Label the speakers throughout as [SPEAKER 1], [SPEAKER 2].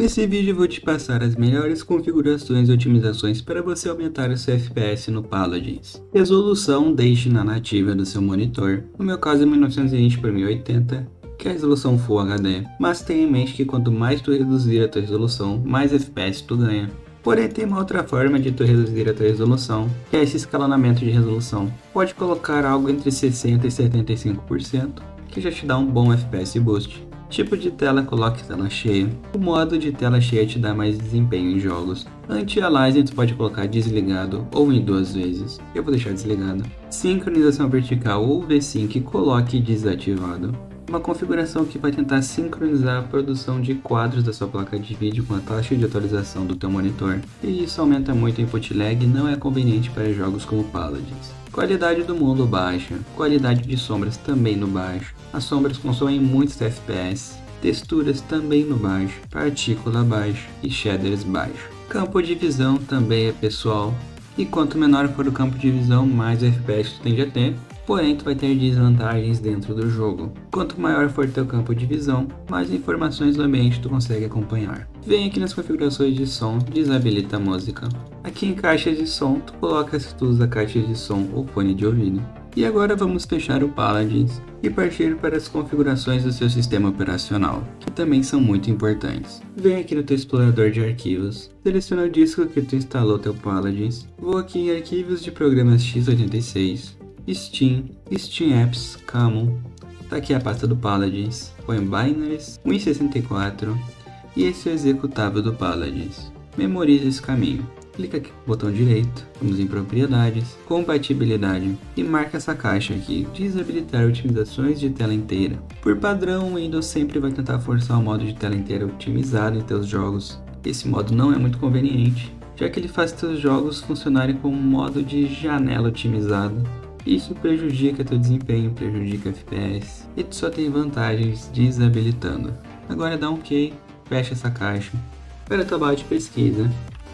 [SPEAKER 1] Nesse vídeo vou te passar as melhores configurações e otimizações para você aumentar o seu FPS no Paladins. Resolução deixe na nativa do seu monitor, no meu caso é 1920 x 1080, que a resolução Full HD, mas tenha em mente que quanto mais tu reduzir a tua resolução, mais FPS tu ganha. Porém, tem uma outra forma de tu reduzir a tua resolução, que é esse escalonamento de resolução. Pode colocar algo entre 60% e 75%, que já te dá um bom FPS boost. Tipo de tela, coloque tela cheia. O modo de tela cheia te dá mais desempenho em jogos. Anti-aliasing tu pode colocar desligado ou em duas vezes. Eu vou deixar desligado. Sincronização vertical ou V-Sync coloque desativado. Uma configuração que vai tentar sincronizar a produção de quadros da sua placa de vídeo com a taxa de atualização do teu monitor. E isso aumenta muito o input lag e não é conveniente para jogos como Paladins. Qualidade do mundo baixa, qualidade de sombras também no baixo. As sombras consomem muitos FPS, texturas também no baixo, partícula baixo e shaders baixo. Campo de visão também é pessoal, e quanto menor for o campo de visão, mais FPS tu tende a ter, porém tu vai ter desvantagens dentro do jogo. Quanto maior for teu campo de visão, mais informações do ambiente tu consegue acompanhar. Vem aqui nas configurações de som, desabilita a música. Aqui em caixa de som, tu coloca se tu usa caixa de som ou fone de ouvido. E agora vamos fechar o Paladins e partir para as configurações do seu sistema operacional, que também são muito importantes. Vem aqui no teu explorador de arquivos, seleciona o disco que tu instalou teu Paladins, vou aqui em arquivos de programas x86, Steam, Steam Apps, Common, tá aqui a pasta do Paladins, põe Binaries, Win64 e esse é o executável do Paladins. Memorize esse caminho. Clica aqui no botão direito, vamos em propriedades, compatibilidade e marca essa caixa aqui, desabilitar otimizações de tela inteira. Por padrão, o Windows sempre vai tentar forçar o modo de tela inteira otimizado em teus jogos. Esse modo não é muito conveniente, já que ele faz teus jogos funcionarem como um modo de janela otimizado isso prejudica teu desempenho, prejudica FPS e tu só tem vantagens desabilitando. Agora dá um OK, fecha essa caixa. Para tua de pesquisa,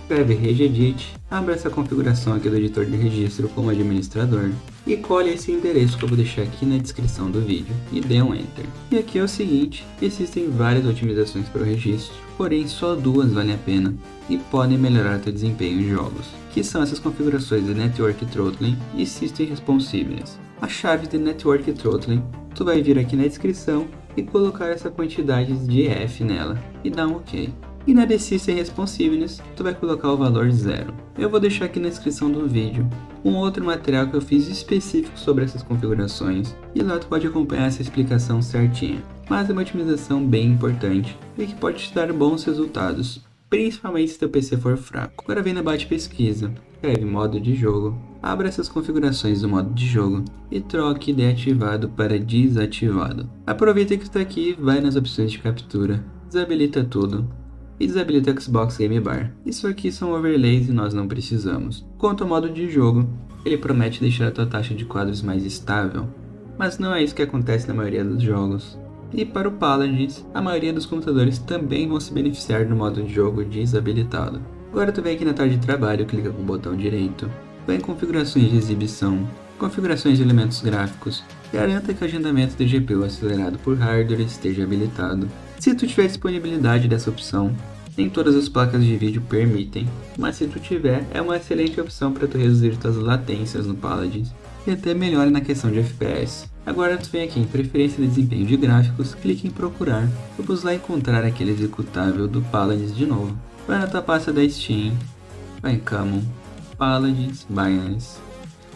[SPEAKER 1] escreve regedit, abre essa configuração aqui do editor de registro como administrador e colhe esse endereço que eu vou deixar aqui na descrição do vídeo e dê um enter. E aqui é o seguinte, existem várias otimizações para o registro, porém só duas valem a pena e podem melhorar teu desempenho em jogos que são essas configurações de Network Throttling e System Responsiveness. A chave de Network Throttling, tu vai vir aqui na descrição e colocar essa quantidade de F nela e dar um OK. E na System Responsiveness, tu vai colocar o valor zero. Eu vou deixar aqui na descrição do vídeo um outro material que eu fiz específico sobre essas configurações e lá tu pode acompanhar essa explicação certinha. Mas é uma otimização bem importante e que pode te dar bons resultados principalmente se teu PC for fraco. Agora vem na bate pesquisa, escreve modo de jogo, abra essas configurações do modo de jogo e troque de ativado para desativado. Aproveita que está aqui, vai nas opções de captura, desabilita tudo e desabilita o Xbox Game Bar. Isso aqui são overlays e nós não precisamos. Quanto ao modo de jogo, ele promete deixar a tua taxa de quadros mais estável, mas não é isso que acontece na maioria dos jogos. E para o Paladins, a maioria dos computadores também vão se beneficiar do modo de jogo desabilitado. Agora tu vem aqui na tela de trabalho, clica com o botão direito, vai em configurações de exibição, configurações de elementos gráficos, garanta que o agendamento de GPU acelerado por hardware esteja habilitado. Se tu tiver disponibilidade dessa opção, nem todas as placas de vídeo permitem, mas se tu tiver, é uma excelente opção para tu reduzir tuas latências no Paladins e até melhore na questão de FPS. Agora tu vem aqui em preferência de desempenho de gráficos, clique em procurar, vamos lá encontrar aquele executável do Paladins de novo. Vai na tua pasta da Steam, vai em Paladins, Binance,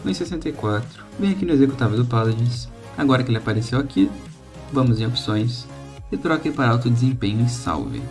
[SPEAKER 1] no 64, vem aqui no executável do Paladins, agora que ele apareceu aqui, vamos em opções e troque para alto desempenho e salve.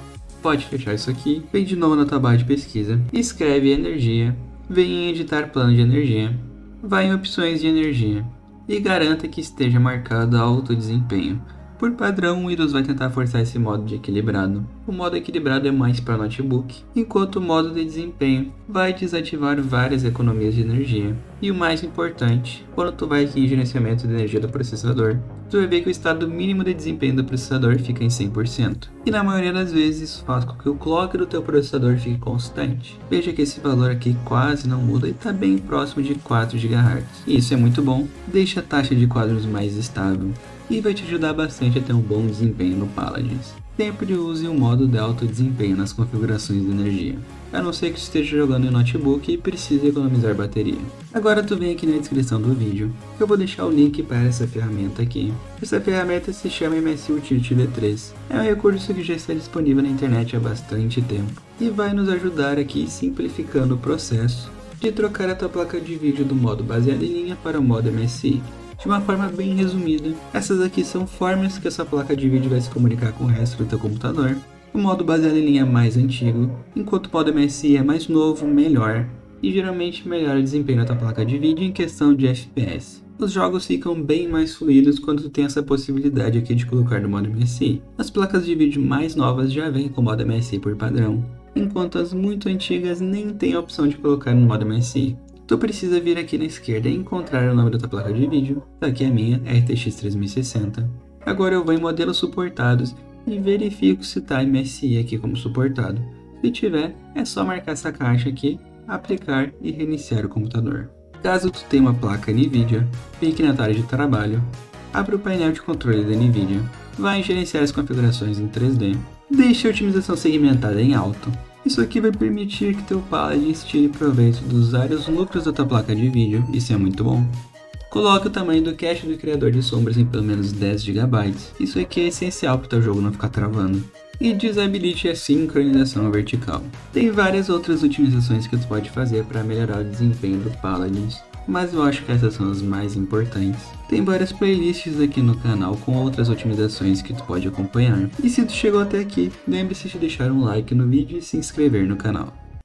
[SPEAKER 1] Pode fechar isso aqui, vem de novo na tua barra de pesquisa, escreve energia, vem em editar plano de energia, vai em opções de energia e garanta que esteja marcado alto desempenho. Por padrão, o Windows vai tentar forçar esse modo de equilibrado. O modo equilibrado é mais para notebook, enquanto o modo de desempenho vai desativar várias economias de energia. E o mais importante, quando tu vai aqui em gerenciamento de energia do processador, tu vai ver que o estado mínimo de desempenho do processador fica em 100%. E na maioria das vezes isso faz com que o clock do teu processador fique constante. Veja que esse valor aqui quase não muda e está bem próximo de 4 GHz. E isso é muito bom, deixa a taxa de quadros mais estável e vai te ajudar bastante a ter um bom desempenho no Paladins. tempo de uso e o modo de alto desempenho nas configurações de energia, a não ser que esteja jogando em notebook e precise economizar bateria. Agora tu vem aqui na descrição do vídeo, eu vou deixar o link para essa ferramenta aqui. Essa ferramenta se chama MSI Utility V3, é um recurso que já está disponível na internet há bastante tempo, e vai nos ajudar aqui simplificando o processo de trocar a tua placa de vídeo do modo baseado em linha para o modo MSI, de uma forma bem resumida, essas aqui são formas que essa placa de vídeo vai se comunicar com o resto do teu computador. O modo baseado em linha é mais antigo, enquanto o modo MSI é mais novo, melhor, e geralmente melhora o desempenho da tua placa de vídeo em questão de FPS. Os jogos ficam bem mais fluidos quando tu tem essa possibilidade aqui de colocar no modo MSI. As placas de vídeo mais novas já vêm com o modo MSI por padrão, enquanto as muito antigas nem têm a opção de colocar no modo MSI tu precisa vir aqui na esquerda e encontrar o nome da placa de vídeo, tá aqui a minha, RTX 3060. Agora eu vou em modelos suportados e verifico se está MSI aqui como suportado. Se tiver, é só marcar essa caixa aqui, aplicar e reiniciar o computador. Caso tu tenha uma placa NVIDIA, fique na área de trabalho, abra o painel de controle da NVIDIA, vá em gerenciar as configurações em 3D, deixe a otimização segmentada em alto, isso aqui vai permitir que teu Paladin tire proveito dos vários lucros da tua placa de vídeo, isso é muito bom. Coloque o tamanho do cache do criador de sombras em pelo menos 10 GB, isso aqui é essencial para o teu jogo não ficar travando. E desabilite a sincronização vertical. Tem várias outras otimizações que tu pode fazer para melhorar o desempenho do Paladins, mas eu acho que essas são as mais importantes. Tem várias playlists aqui no canal com outras otimizações que tu pode acompanhar. E se tu chegou até aqui, lembre-se de deixar um like no vídeo e se inscrever no canal.